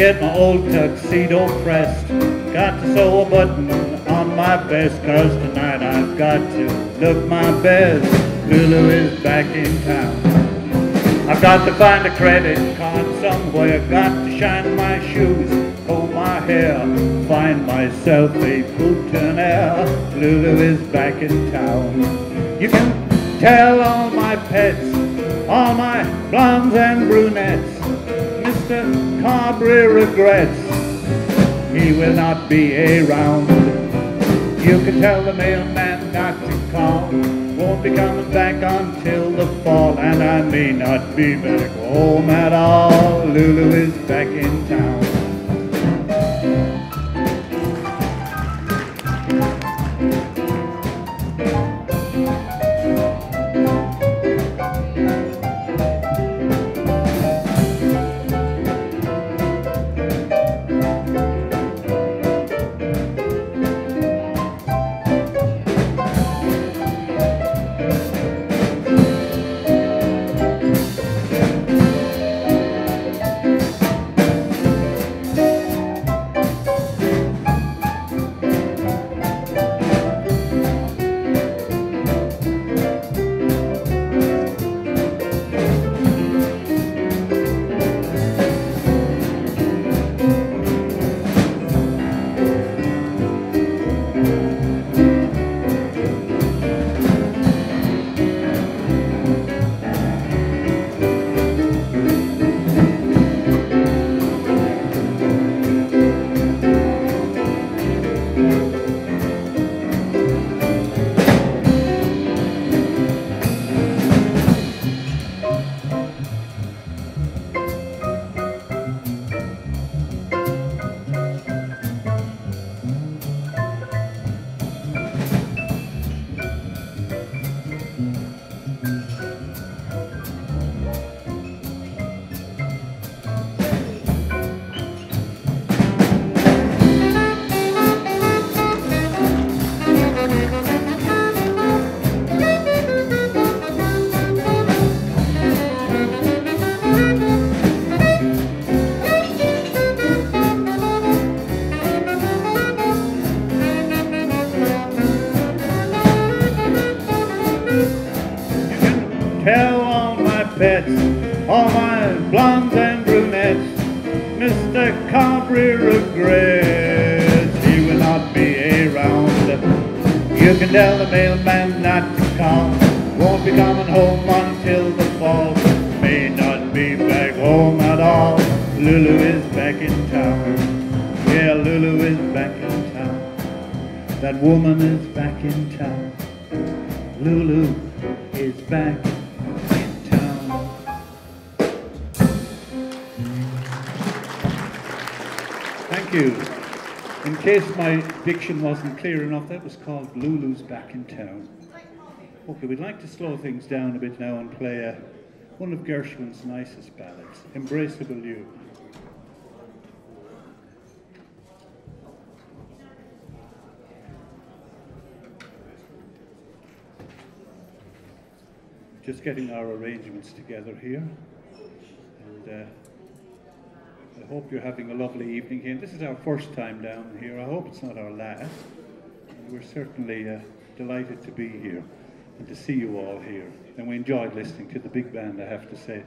Get my old tuxedo pressed. Got to sew a button on my vest, cause tonight I've got to look my best. Lulu is back in town. I've got to find a credit card somewhere, got to shine my shoes, comb my hair, find myself a boutonniere. Lulu is back in town. You can tell all my pets, all my blondes and brunettes, Mr. Carbery regrets he will not be around. You can tell the mailman not to call, won't be coming back until the fall, and I may not be back home at all. Lulu is back in town. all my blondes and brunettes, Mr. Carbery regrets he will not be around. You can tell the mailman not to come, won't be coming home until the fall, may not be back home at all. Lulu is back in town, yeah, Lulu is back in town. That woman is back in town. Lulu is back diction wasn't clear enough, that was called Lulu's Back in Town. Okay, we'd like to slow things down a bit now and play uh, one of Gershwin's nicest ballads, Embraceable You. Just getting our arrangements together here. And uh, hope you're having a lovely evening here. This is our first time down here. I hope it's not our last. We're certainly uh, delighted to be here and to see you all here. And we enjoyed listening to the big band, I have to say.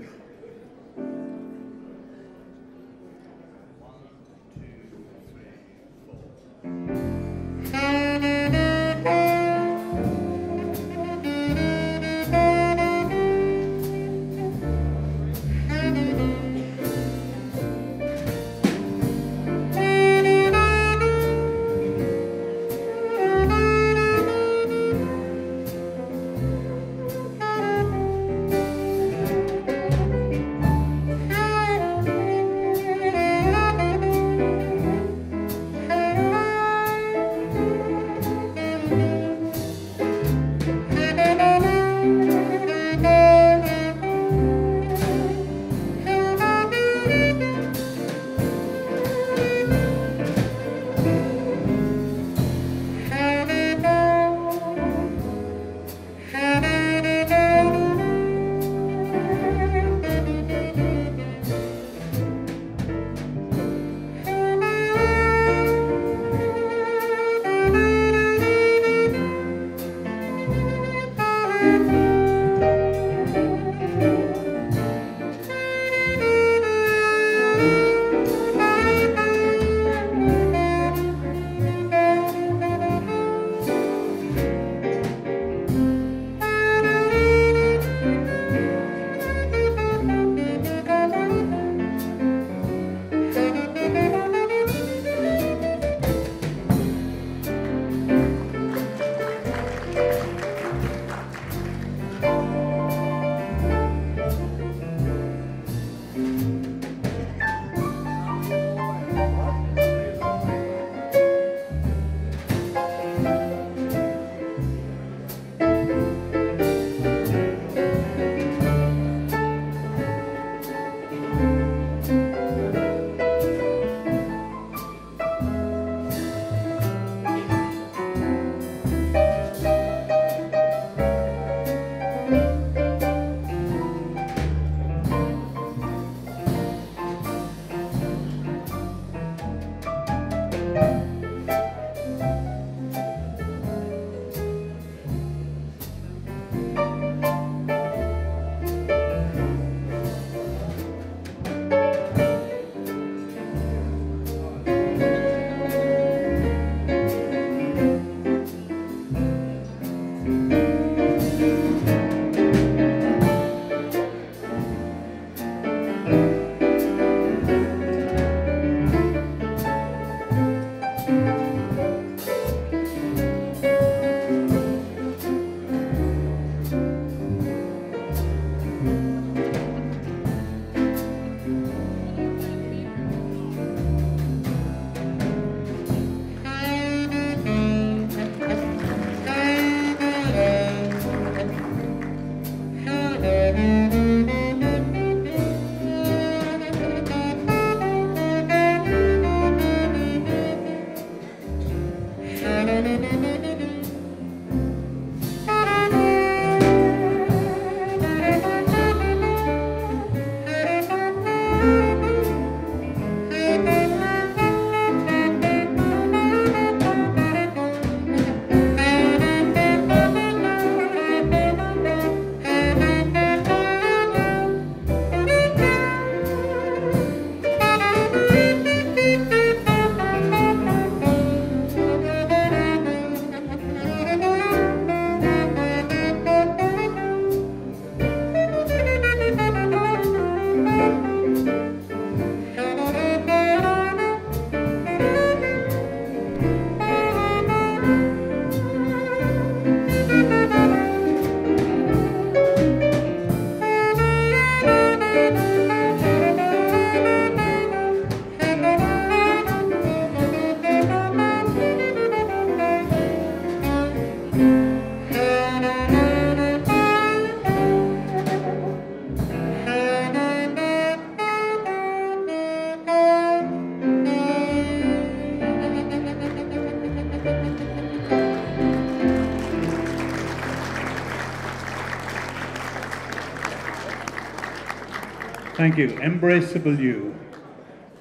Thank you. Embraceable you.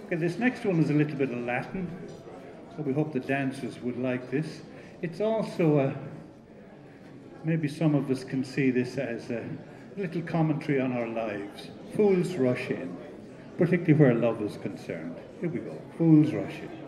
Okay, this next one is a little bit of Latin, so we hope the dancers would like this. It's also a, maybe some of us can see this as a little commentary on our lives. Fools rush in, particularly where love is concerned. Here we go. Fools rush in.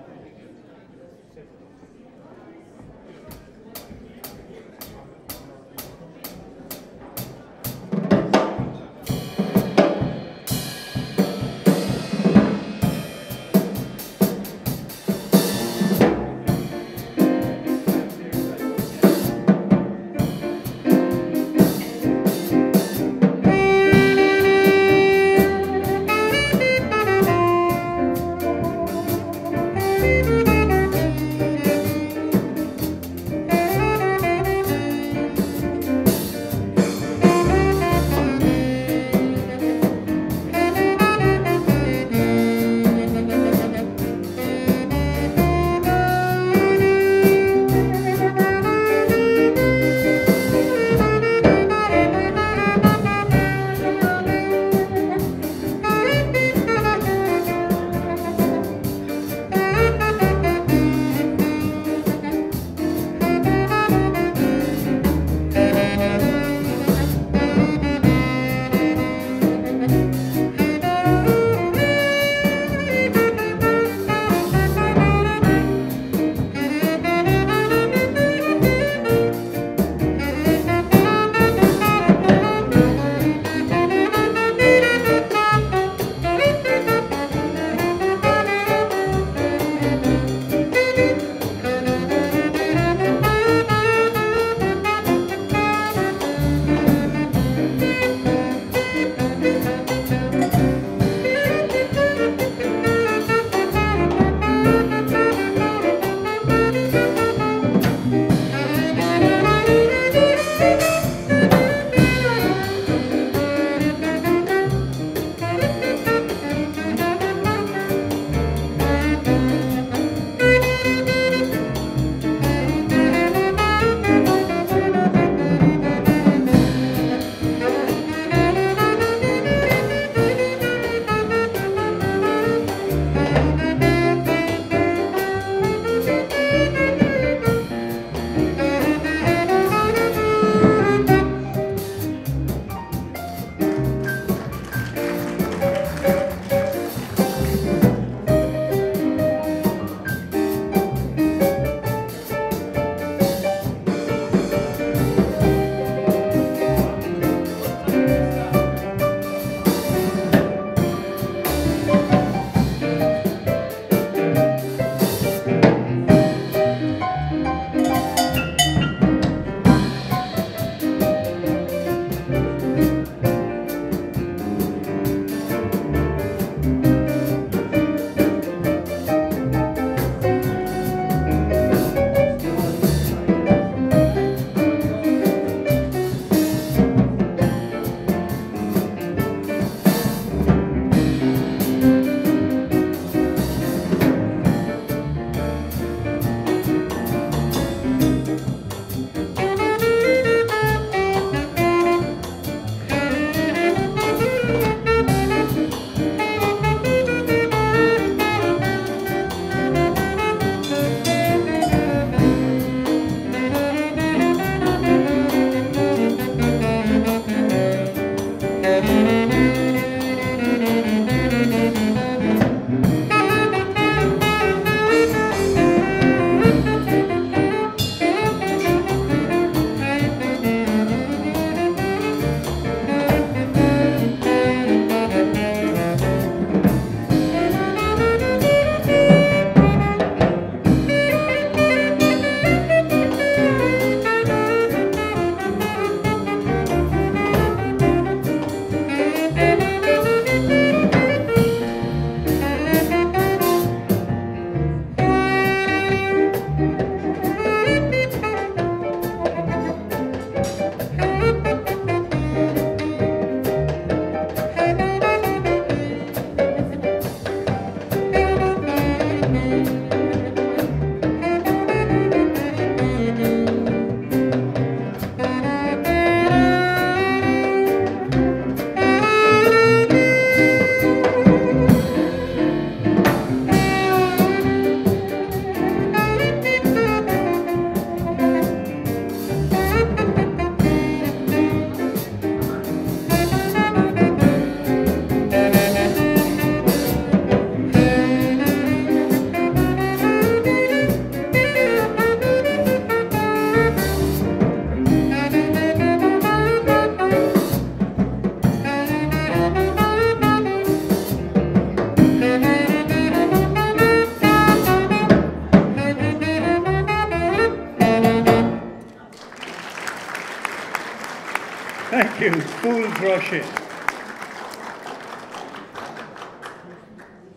In.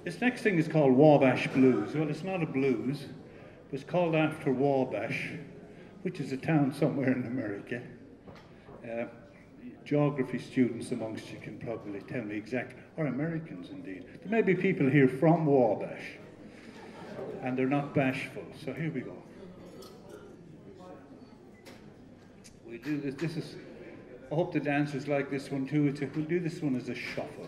This next thing is called Wabash Blues. Well, it's not a blues, but it's called after Wabash, which is a town somewhere in America. Uh, geography students amongst you can probably tell me exactly, or Americans indeed. There may be people here from Wabash, and they're not bashful. So here we go. We do this. This is. I hope the dancers like this one too. It's a, we'll do this one as a shuffle.